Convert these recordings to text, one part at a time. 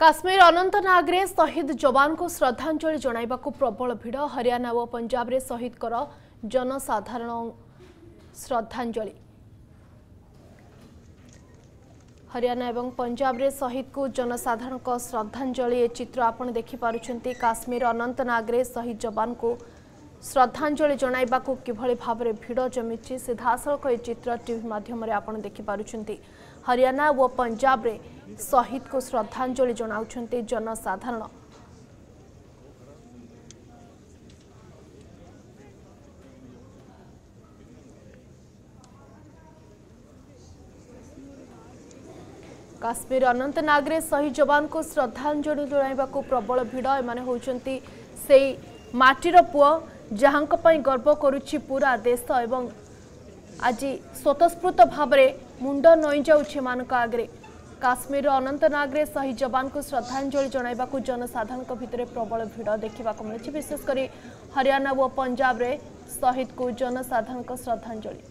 काश्मीर अनंतनागे शहीद जवान को श्रद्धाजलि जन प्रबल भिड़ हरियाणा व पंजाब में शहीद कर जनसाधारण श्रद्धाजलि हरियाणा एवं पंजाब में शहीद को जनसाधारण श्रद्धाजलि चित्र आप देखिपुट काश्मीर अनंतनागे शहीद जवान को श्रद्धाजलि जन कि भाव में भिड़ जमी सीधासल चित्र टीवी मध्यम आप देखिपुट हरियाणा व पंजाब में शहीद को श्रद्धाञ्जली जनाउँदै जनसाधारण काश्मीर अनन्तनाग र सहीद जवान श्रद्धाञ्जली जोइवाकु प्रबल भिड एउने माटी र पु जहाँ गुछ पुरा देश आज स्वतस्फूत भावी मुड नै जाउँ आग्रह କାଶ୍ମୀରର ଅନନ୍ତନାଗରେ ଶହୀଦ ଯବାନଙ୍କୁ ଶ୍ରଦ୍ଧାଞ୍ଜଳି ଜଣାଇବାକୁ ଜନସାଧାରଣଙ୍କ ଭିତରେ ପ୍ରବଳ ଭିଡ଼ ଦେଖିବାକୁ ମିଳିଛି ବିଶେଷ କରି ହରିୟାଣା ଓ ପଞ୍ଜାବରେ ଶହୀଦଙ୍କୁ ଜନସାଧାରଣଙ୍କ ଶ୍ରଦ୍ଧାଞ୍ଜଳି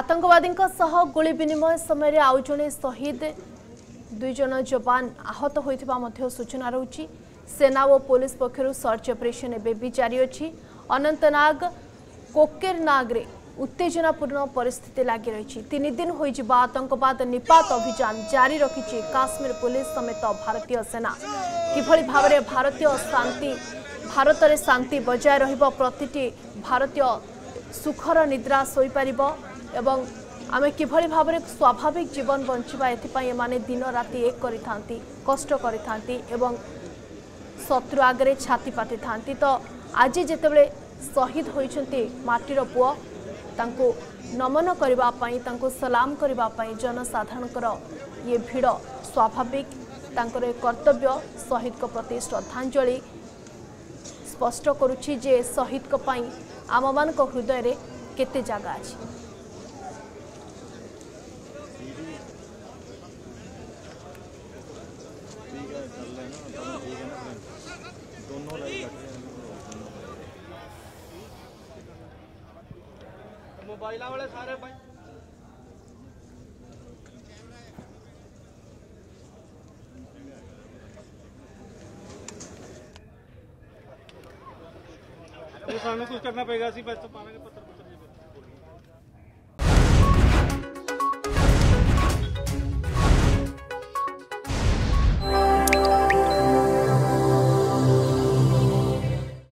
ଆତଙ୍କବାଦୀଙ୍କ ସହ ଗୁଳି ବିନିମୟ ସମୟରେ ଆଉ ଜଣେ ଶହୀଦ ଦୁଇ ଜଣ ଯବାନ ଆହତ ହୋଇଥିବା ମଧ୍ୟ ସୂଚନା ରହୁଛି ସେନା ଓ ପୋଲିସ ପକ୍ଷରୁ ସର୍ଚ୍ଚ ଅପରେସନ୍ ଏବେ ବି ଜାରି ଅଛି ଅନନ୍ତନାଗ କୋକେର ନାଗରେ ଉତ୍ତେଜନାପୂର୍ଣ୍ଣ ପରିସ୍ଥିତି ଲାଗି ରହିଛି ତିନି ଦିନ ହୋଇଯିବା ଆତଙ୍କବାଦ ନିପାତ ଅଭିଯାନ ଜାରି ରଖିଛି କାଶ୍ମୀର ପୁଲିସ୍ ସମେତ ଭାରତୀୟ ସେନା କିଭଳି ଭାବରେ ଭାରତୀୟ ଶାନ୍ତି ଭାରତରେ ଶାନ୍ତି ବଜାୟ ରହିବ ପ୍ରତିଟି ଭାରତୀୟ ସୁଖର ନିଦ୍ରା ଶୋଇପାରିବ ଏବଂ ଆମେ କିଭଳି ଭାବରେ ସ୍ୱାଭାବିକ ଜୀବନ ବଞ୍ଚିବା ଏଥିପାଇଁ ଏମାନେ ଦିନ ରାତି ଏକ କରିଥାନ୍ତି କଷ୍ଟ କରିଥାନ୍ତି ଏବଂ ଶତ୍ରୁ ଆଗରେ ଛାତି ପାତିଥାନ୍ତି ତ ଆଜି ଯେତେବେଳେ ଶହୀଦ ହୋଇଛନ୍ତି ମାଟିର ପୁଅ ତାଙ୍କୁ ନମନ କରିବା ପାଇଁ ତାଙ୍କୁ ସଲାମ କରିବା ପାଇଁ ଜନସାଧାରଣଙ୍କର ଇଏ ଭିଡ଼ ସ୍ୱାଭାବିକ ତାଙ୍କର ଏ କର୍ତ୍ତବ୍ୟ ଶହୀଦଙ୍କ ପ୍ରତି ଶ୍ରଦ୍ଧାଞ୍ଜଳି ସ୍ପଷ୍ଟ କରୁଛି ଯେ ଶହୀଦଙ୍କ ପାଇଁ ଆମମାନଙ୍କ ହୃଦୟରେ କେତେ ଜାଗା ଅଛି मोबाइल वाले सारे भाई कुछ करना पेगा तो पत्र